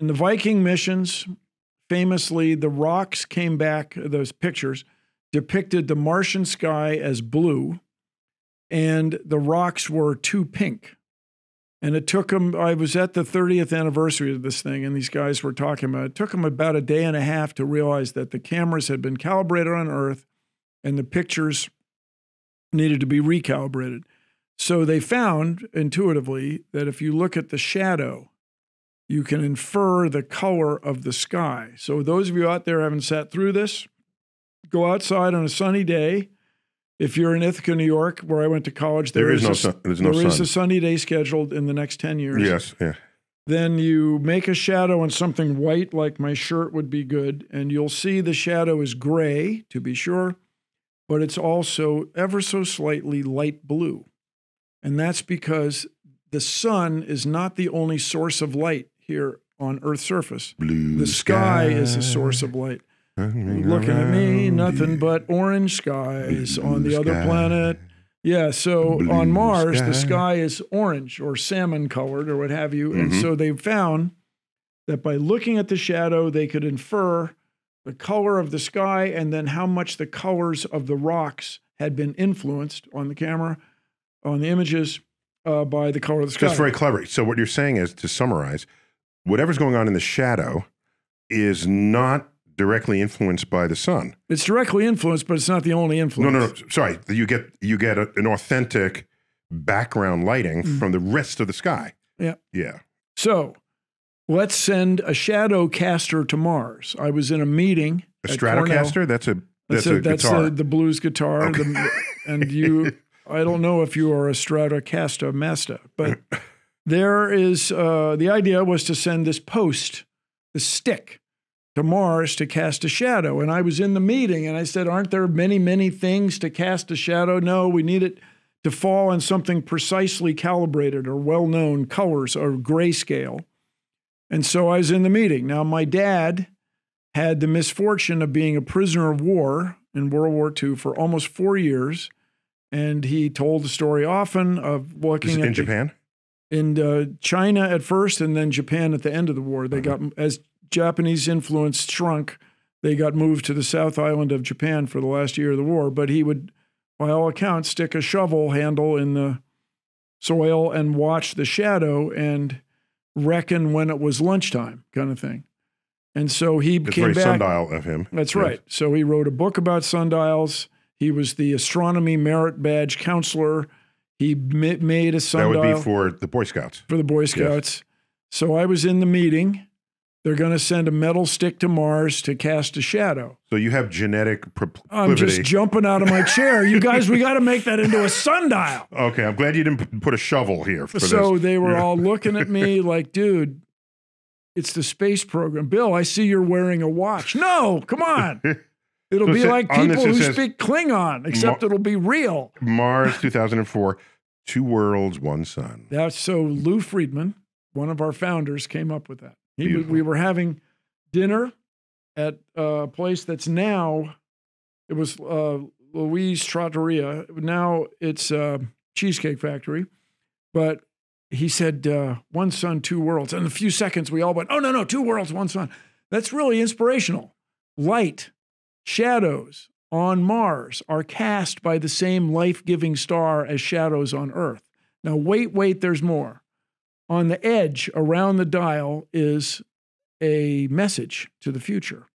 in the Viking missions, famously, the rocks came back, those pictures depicted the Martian sky as blue, and the rocks were too pink. And it took them, I was at the 30th anniversary of this thing, and these guys were talking about it. It took them about a day and a half to realize that the cameras had been calibrated on Earth and the pictures needed to be recalibrated. So they found intuitively that if you look at the shadow, you can infer the color of the sky. So those of you out there haven't sat through this, go outside on a sunny day. If you're in Ithaca, New York, where I went to college, There is a, no s- sun- there's no there is sun. a sunny day scheduled in the next 10 years. Yes. Yeah. Then you make a shadow on something white, like my shirt would be good, and you'll see the shadow is gray, to be sure, but it's also ever so slightly light blue. And that's because the sun is not the only source of light here on Earth's surface. Blue The sky is a source of light. Looking at me, nothing but orange skies on the Blue other planet. Yeah, so Blue on Mars, the sky. sky is orange or salmon colored or what have you. And Mhm. so they found that by looking at the shadow, they could infer the color of the sky and then how much the colors of the rocks had been influenced on the camera, on the images, uh, by the color of the sky. That's very clever. So what you're saying is, to summarize, whatever's going on in the shadow is not directly influenced by the sun. it's directly influenced, but it's not the only influence. no, no. No. Sorry, you get you get a, an authentic background lighting from the rest of the sky. Mm. Yeah. Yeah. So let's send a shadow caster to Mars. I was in a meeting. A at Stratocaster. That's a that's, That's, a, a, that's guitar. the, the blues guitar. Okay. The, and you, I don't know if you are a Stratocaster master, but there is uh, the idea was to send this post, the stick, to Mars to cast a shadow. And I was in the meeting and I said, Aren't there many, many things to cast a shadow? No, we need it to fall on something precisely calibrated or well known colors or grayscale. And so I was in the meeting. Now, my dad had the misfortune of being a prisoner of war in World War II for almost four years. And he told the story often of looking in Japan. In uh, China at first, and then Japan at the end of the war. They got as Japanese influence shrunk, they got moved to the South Island of Japan for the last year of the war. But he would, by all accounts, stick a shovel handle in the soil and watch the shadow and reckon when it was lunchtime, kind of thing. And so he It's came very back. sundial of him. That's Yes. right. So he wrote a book about sundials. He was the astronomy merit badge counselor. He made a sundial. That would be for the Boy Scouts. for the Boy Scouts. So I was in the meeting. They're going to send a metal stick to Mars to cast a shadow. So you have genetic I'm just jumping out of my chair. You guys, we got to make that into a sundial. okay, I'm glad you didn't put a shovel here for So this. they were Yeah. all looking at me like, dude, it's the space program. Bill, I see you're wearing a watch. No, come on. It'll So be like people who says- speak Klingon, except it'll be real. Mars 2004, two worlds, one sun. That's so Lou Friedman, one of our founders, came up with that. He, we were having dinner at a place that's now, it was uh, Louise Trattoria. Now it's a Cheesecake Factory. But he said, uh, one sun, two worlds. And in a few seconds, we all went, oh, no, no, two worlds, one sun. That's really inspirational. Light, shadows on Mars are cast by the same life giving star as shadows on Earth. Now, wait, wait, there's more. On the edge around the dial is a message to the future.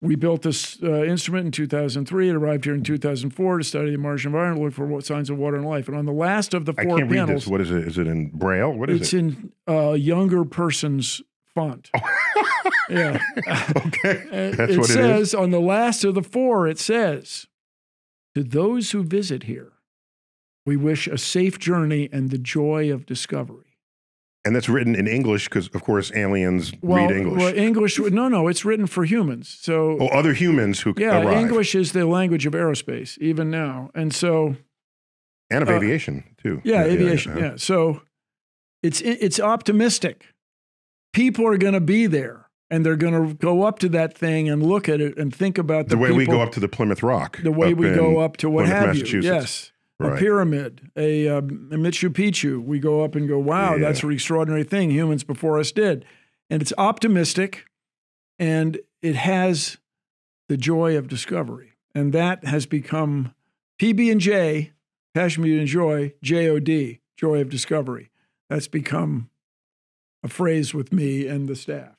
We built this uh, instrument in 2003. It arrived here in 2004 to study the Martian environment, look for what signs of water and life. And on the last of the I four can't read panels, this. What is it? Is it in Braille? What is it's it? It's in a younger person's font. yeah. okay. That's it what it is. says on the last of the four, it says, To those who visit here, we wish a safe journey and the joy of discovery. And that's written in English because, of course, aliens Well, read English. well, English, no, no, it's written for humans. So, oh, other humans who yeah, arrive. English is the language of aerospace, even now. And so, and of uh, aviation, too. yeah, aviation, yeah. So it's, it's optimistic. People are going to be there and they're going to go up to that thing and look at it and think about the, The way we go up to the Plymouth Rock. the way we go up to what Plymouth, have you. Yes. A pyramid, a, um, a Machu Picchu. We go up and go, wow, Yeah. that's an extraordinary thing humans before us did. and it's optimistic, and it has the joy of discovery, and that has become PB and J, passion, beauty, and joy, J O D, joy of discovery. That's become a phrase with me and the staff.